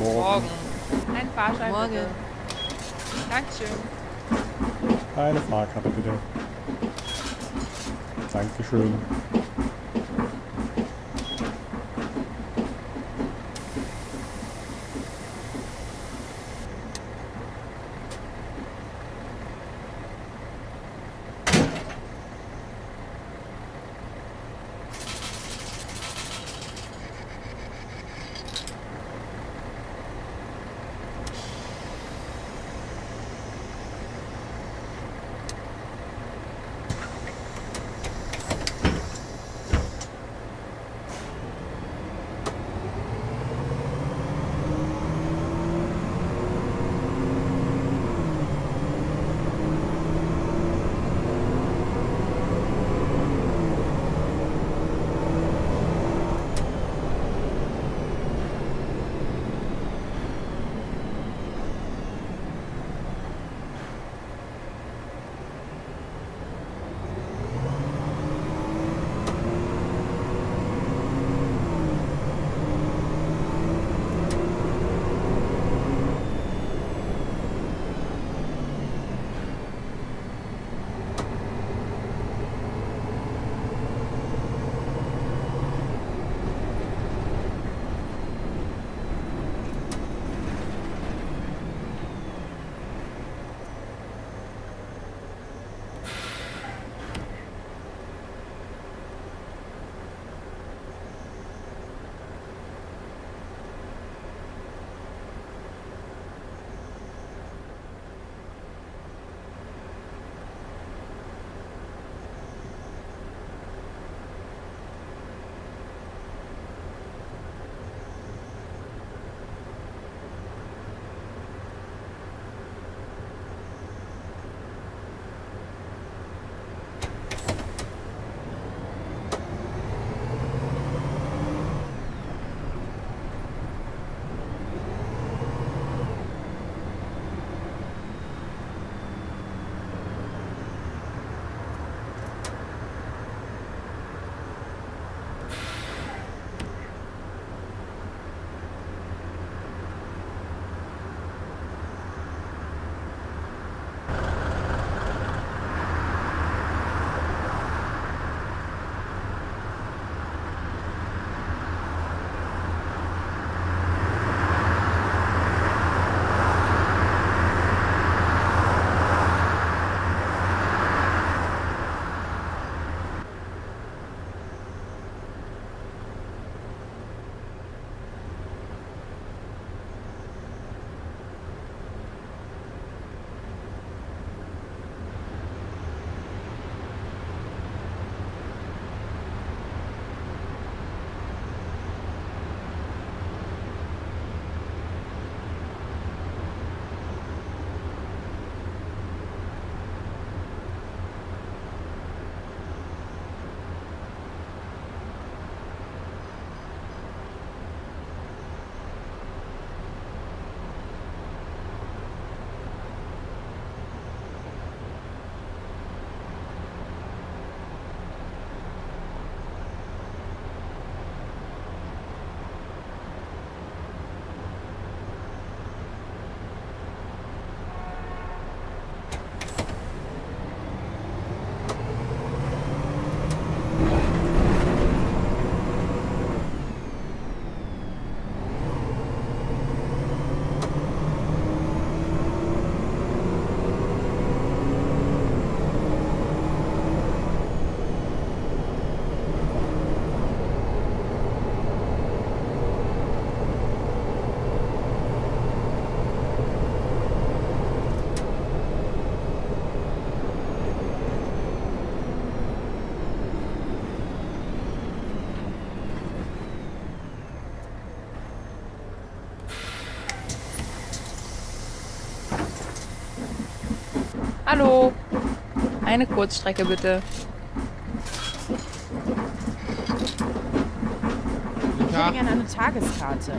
Morgen. Morgen. Ein Fahrschein Morgen. bitte. Dankeschön. Eine Fahrkarte bitte. Dankeschön. Hallo. Eine Kurzstrecke bitte. Ich hätte gerne eine Tageskarte.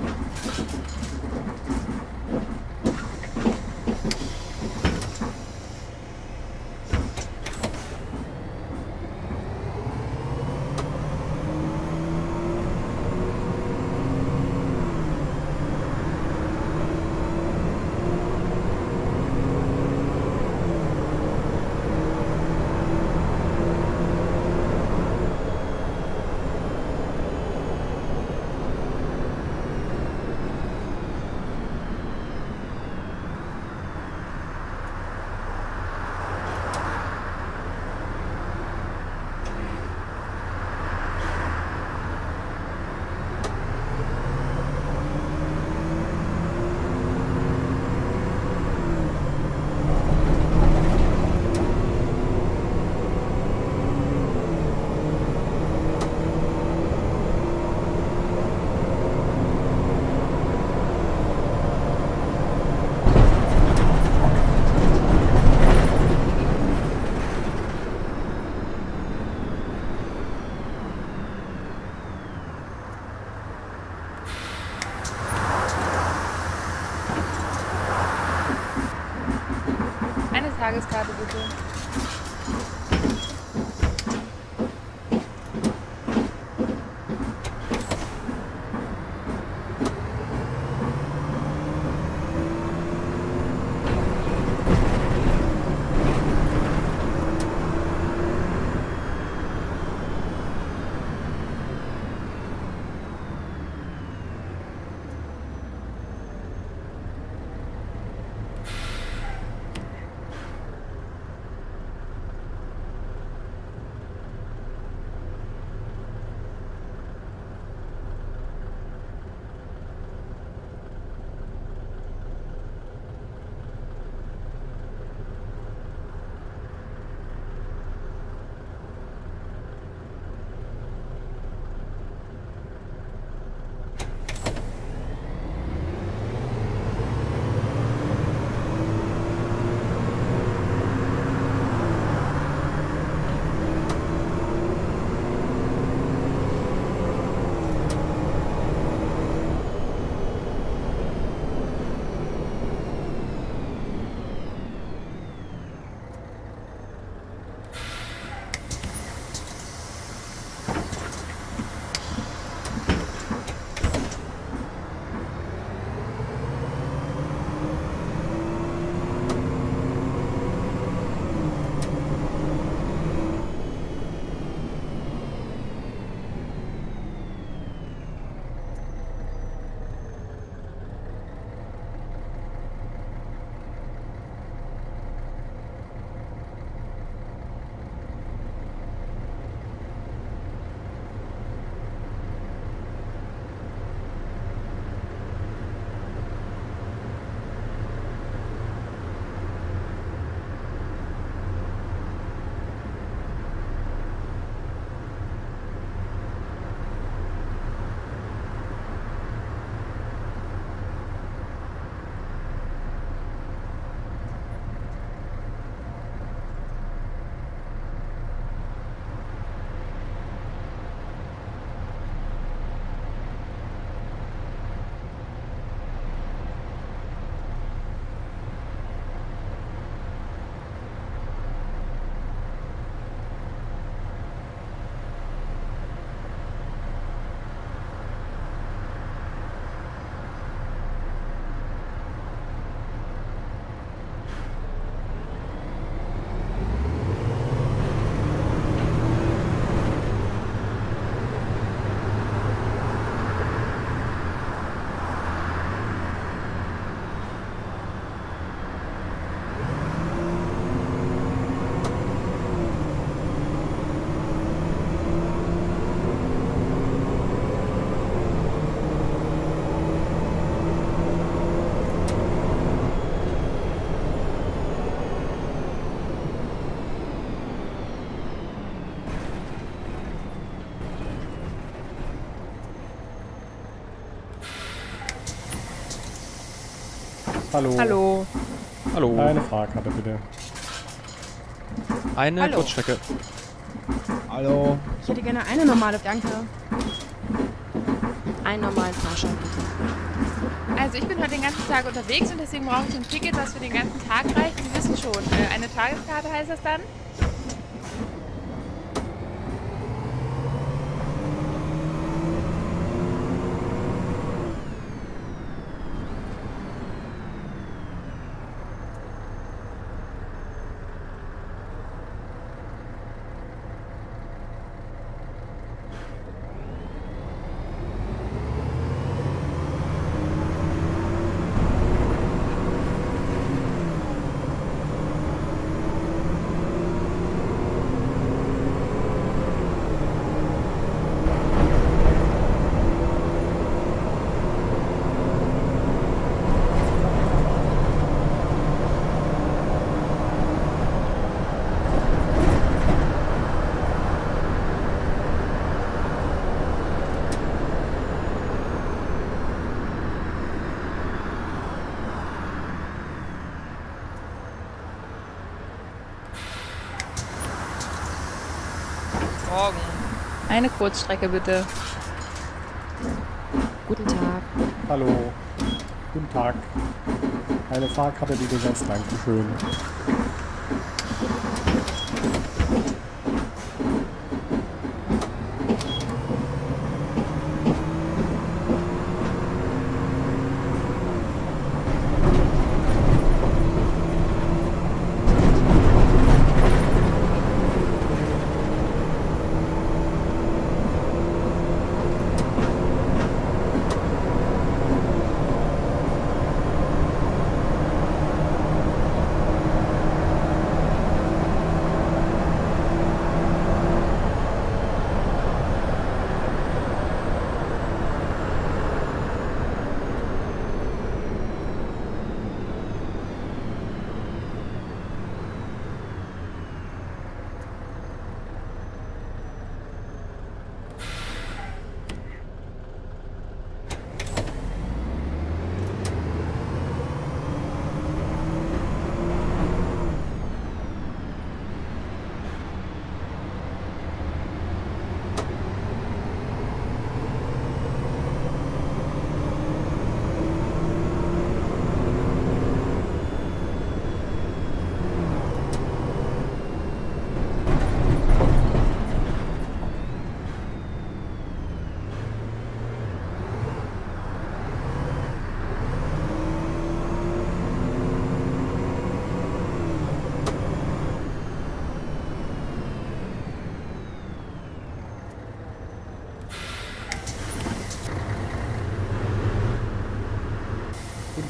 Tageskarte bitte. Hallo. Hallo. Hallo. Eine Fahrkarte bitte. Eine Hallo. Kurzstrecke. Hallo. Ich hätte gerne eine normale, danke. Einen normalen Fahrschein bitte. Also ich bin heute den ganzen Tag unterwegs und deswegen brauche ich ein Ticket, das für den ganzen Tag reicht. Sie wissen schon, äh, eine Tageskarte heißt das dann. Morgen. Eine Kurzstrecke bitte. Guten Tag. Hallo. Guten Tag. Eine Fahrkarte bitte ganz Dankeschön.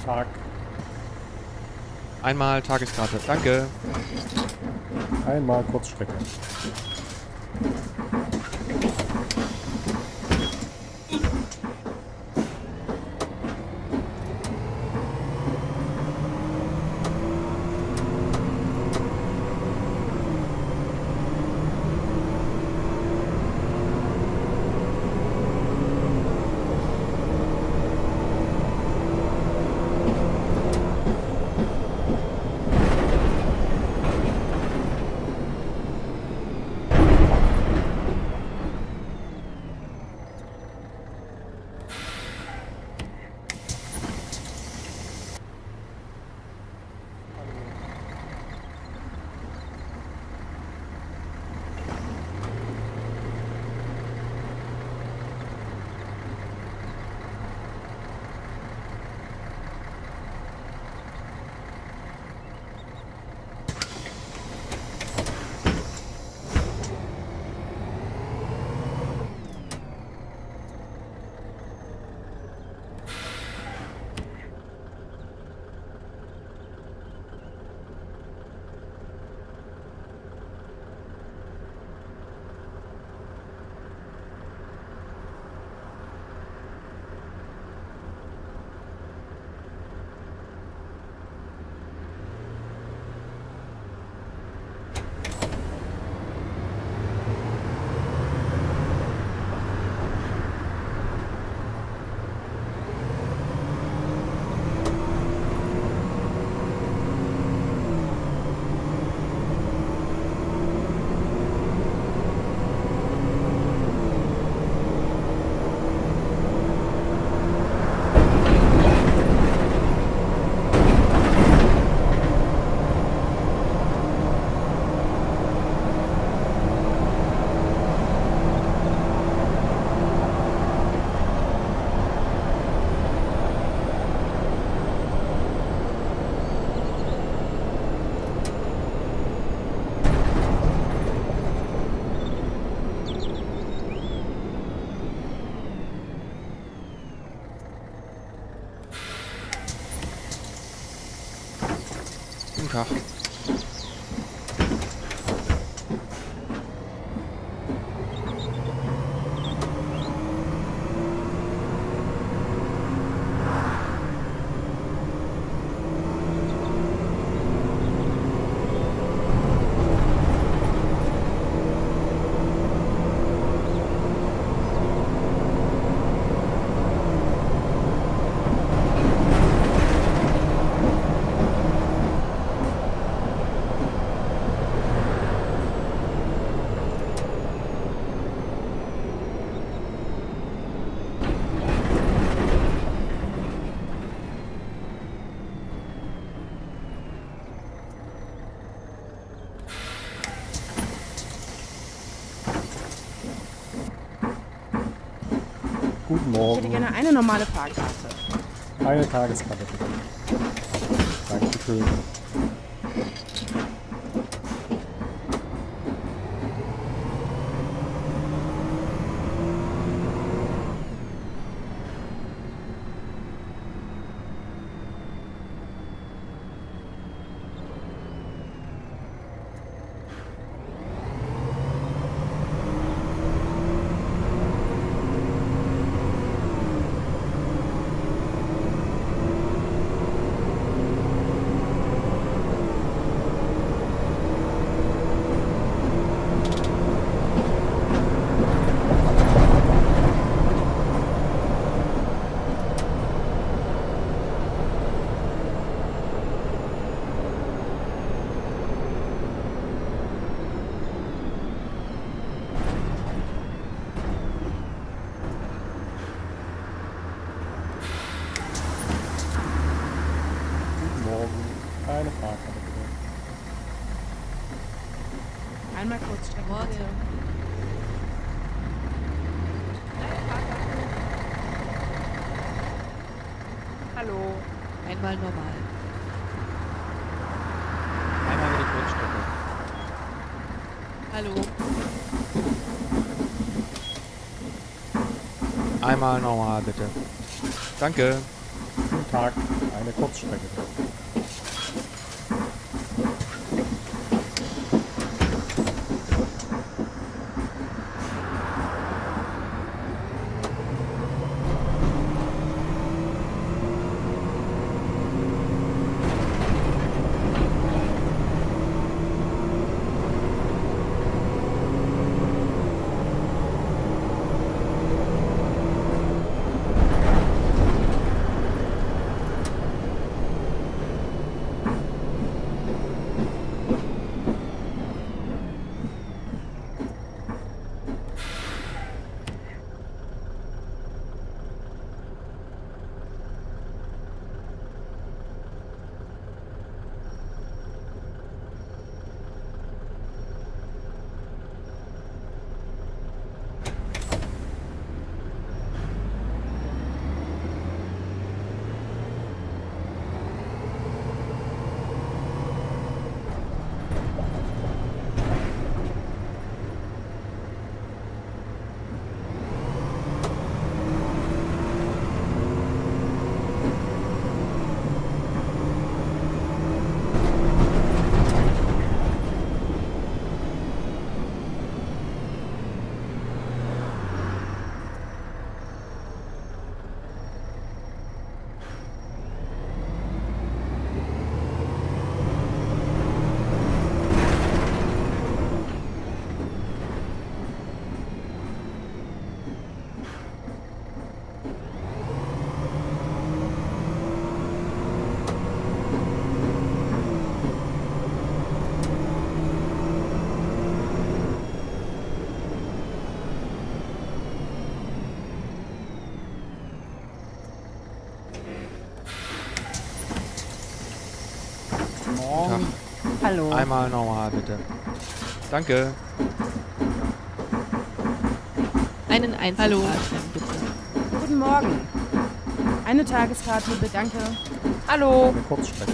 Tag. Einmal Tageskarte. Danke. Einmal Kurzstrecke. Flughafen Guten. Guten Ich hätte Morgen. gerne eine normale Fahrkarte. Eine Tageskarte bitte. Dankeschön. Guten Morgen. Eine Fahrkarte bitte. Einmal Kurzstrecke. Bitte. Hallo. Einmal normal. Einmal über die Kurzstrecke. Hallo. Einmal normal, bitte. Danke. Guten Tag eine Kurzstrecke. Hallo. Einmal normal, bitte. Danke. Einen Einzelfahrschein, bitte. Guten Morgen. Eine Tageskarte, bitte. Danke. Hallo. Eine Kurzstrecke.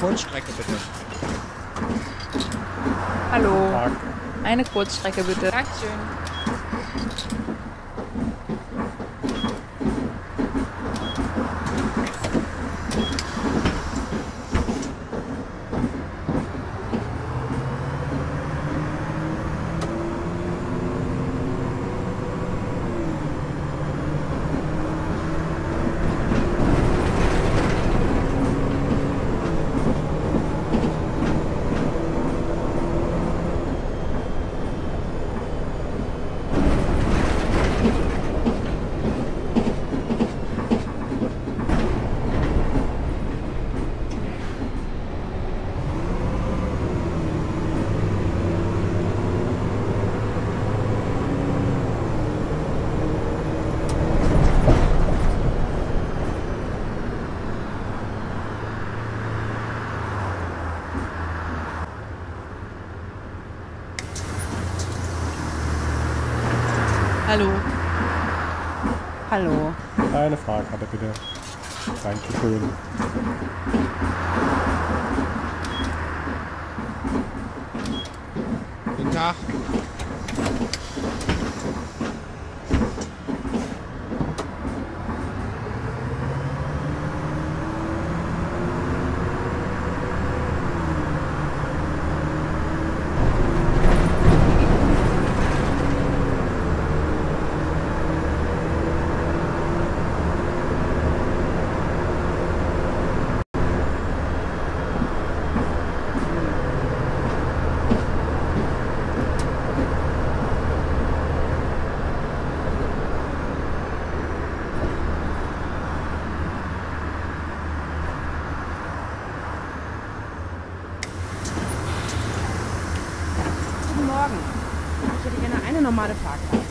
Kurzstrecke, bitte. Hallo. Tag. Eine Kurzstrecke bitte. Dankeschön. Hallo. Eine Fahrkarte bitte. Dankeschön. Guten Tag. Guten Morgen. Ich hätte gerne eine normale Fahrkarte.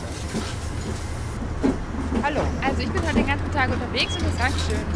Hallo. Also ich bin heute den ganzen Tag unterwegs und das Dankeschön.